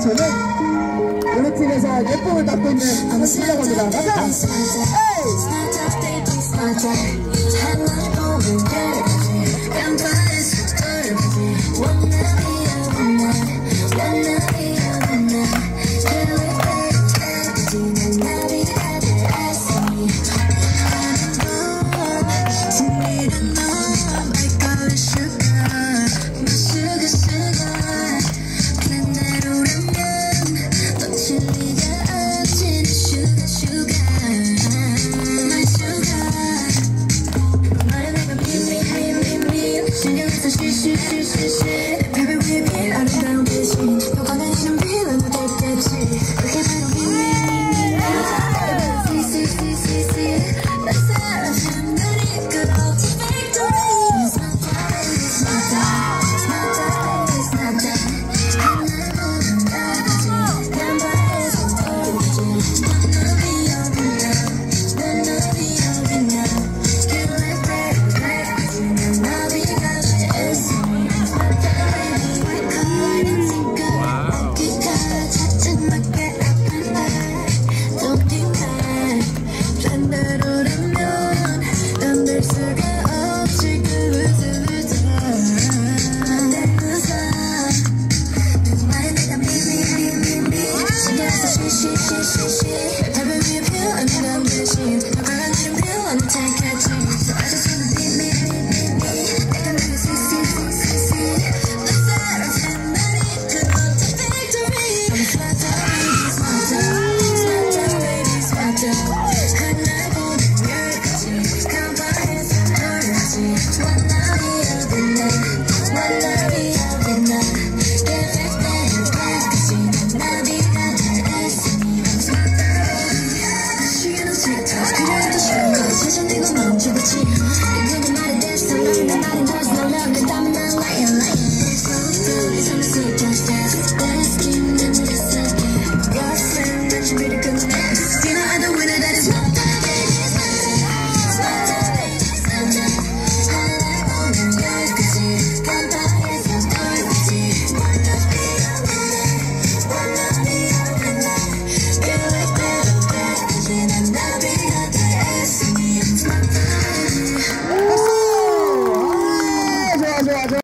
저는 우리 팀에서 예쁨을 맡고 있는 한신이라고 합니다. 에이! this 在心底 take it.